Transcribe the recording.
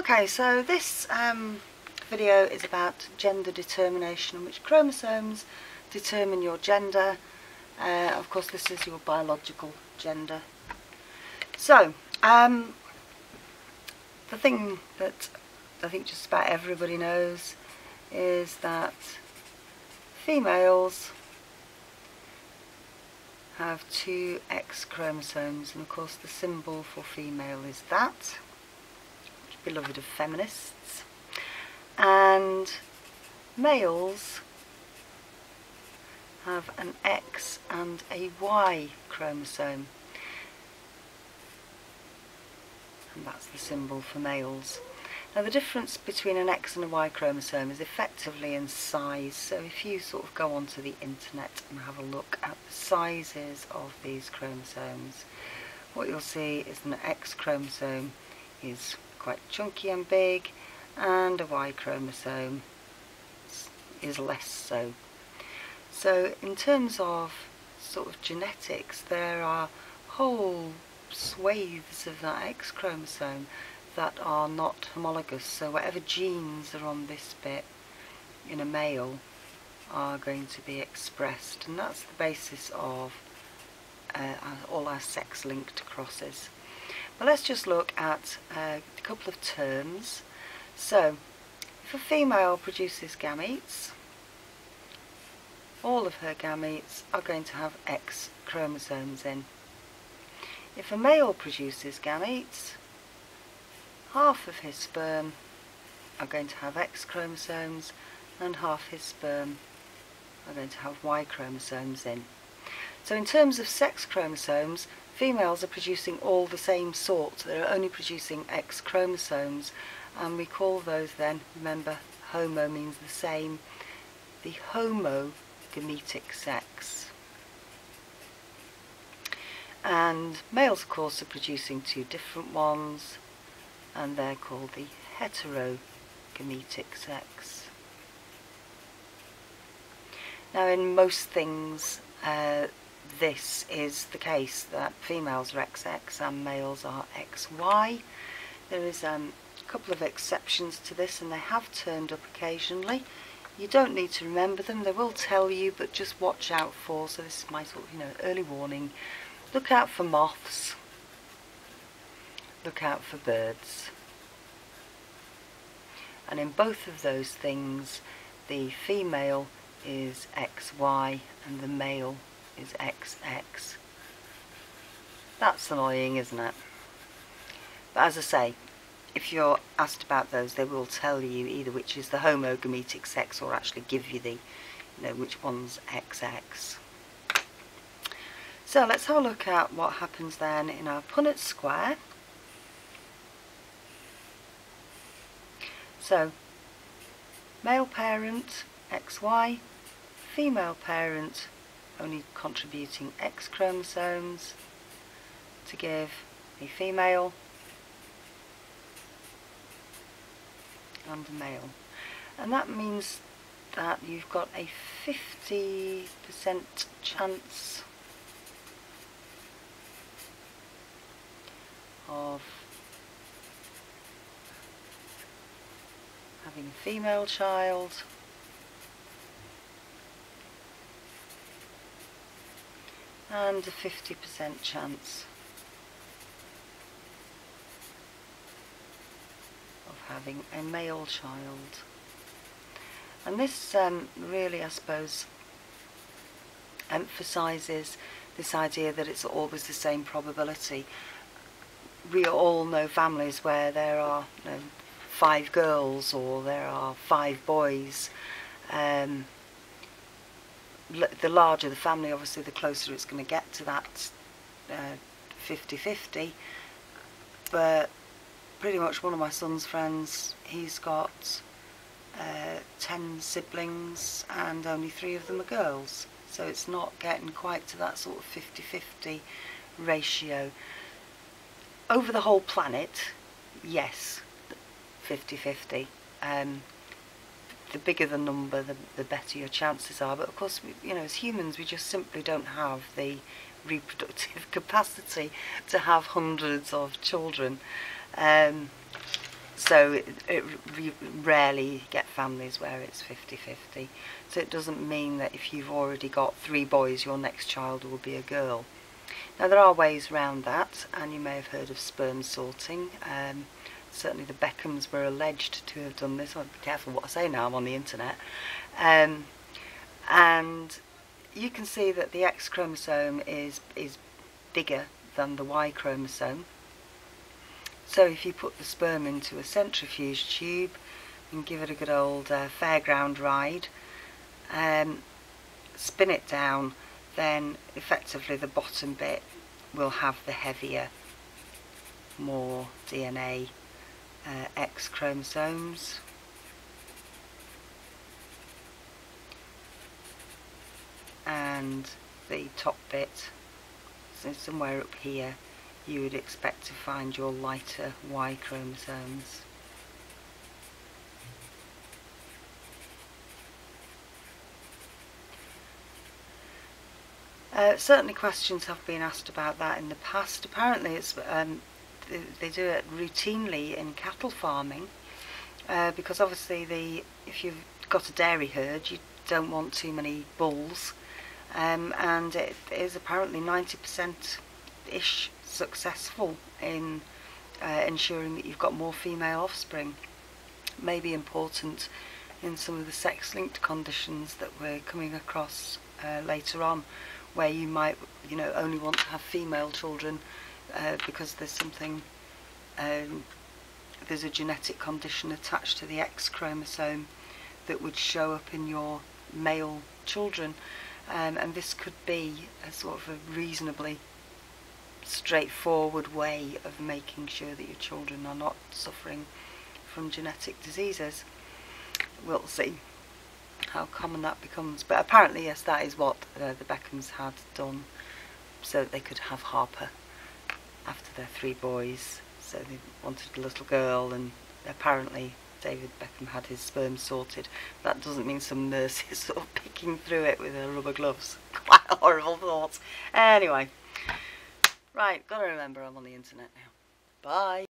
Okay, so this um, video is about gender determination which chromosomes determine your gender. Uh, of course, this is your biological gender. So, um, the thing that I think just about everybody knows is that females have two X chromosomes and of course the symbol for female is that beloved of feminists. And males have an X and a Y chromosome. And that's the symbol for males. Now the difference between an X and a Y chromosome is effectively in size. So if you sort of go onto the internet and have a look at the sizes of these chromosomes, what you'll see is an X chromosome is quite chunky and big and a Y chromosome is less so. So in terms of sort of genetics there are whole swathes of that X chromosome that are not homologous so whatever genes are on this bit in a male are going to be expressed and that's the basis of uh, all our sex linked crosses. Well, let's just look at uh, a couple of terms. So, if a female produces gametes, all of her gametes are going to have X chromosomes in. If a male produces gametes, half of his sperm are going to have X chromosomes and half his sperm are going to have Y chromosomes in. So in terms of sex chromosomes, females are producing all the same sort. They're only producing X chromosomes and we call those then, remember homo means the same, the homogametic sex. And males of course are producing two different ones and they're called the heterogametic sex. Now in most things uh, this is the case that females are XX and males are XY. There is um, a couple of exceptions to this and they have turned up occasionally. You don't need to remember them, they will tell you but just watch out for, so this is my sort of, you know, early warning. Look out for moths, look out for birds. And in both of those things the female is XY and the male is XX. That's annoying, isn't it? But as I say, if you're asked about those, they will tell you either which is the homogametic sex or actually give you the, you know, which one's XX. So let's have a look at what happens then in our Punnett square. So, male parent XY, female parent only contributing X chromosomes to give a female and a male. And that means that you've got a 50% chance of having a female child and a 50% chance of having a male child. And this um, really, I suppose, emphasises this idea that it's always the same probability. We all know families where there are you know, five girls or there are five boys. Um, the larger the family, obviously, the closer it's going to get to that 50-50. Uh, but pretty much one of my son's friends, he's got uh, 10 siblings and only three of them are girls. So it's not getting quite to that sort of 50-50 ratio. Over the whole planet, yes, 50-50. Um, the bigger the number, the, the better your chances are. But of course, we, you know, as humans, we just simply don't have the reproductive capacity to have hundreds of children. Um, so it, it rarely get families where it's 50-50 so it doesn't mean that if you've already got three boys your next child will be a girl now there are ways around that and you may have heard of sperm sorting um, certainly the Beckhams were alleged to have done this. I'll be careful what I say now I'm on the internet. Um, and you can see that the X chromosome is is bigger than the Y chromosome. So if you put the sperm into a centrifuge tube and give it a good old uh, fairground ride, um, spin it down, then effectively the bottom bit will have the heavier, more DNA uh, X chromosomes. And the top bit, so somewhere up here, you would expect to find your lighter Y chromosomes. Uh, certainly questions have been asked about that in the past. Apparently it's um, they, do it routinely in cattle farming uh, because obviously the if you've got a dairy herd you don't want too many bulls. Um, and it is apparently 90% ish successful in uh, ensuring that you've got more female offspring. May be important in some of the sex-linked conditions that we're coming across uh, later on where you might you know only want to have female children uh, because there's something um, there's a genetic condition attached to the X chromosome that would show up in your male children um, and this could be a sort of a reasonably straightforward way of making sure that your children are not suffering from genetic diseases. We'll see how common that becomes. But apparently, yes, that is what uh, the Beckhams had done so that they could have Harper after their three boys. So they wanted a little girl, and apparently David Beckham had his sperm sorted. That doesn't mean some nurse is sort of picking through it with her rubber gloves. Quite horrible thought. Anyway. Right, gotta remember I'm on the internet now. Bye.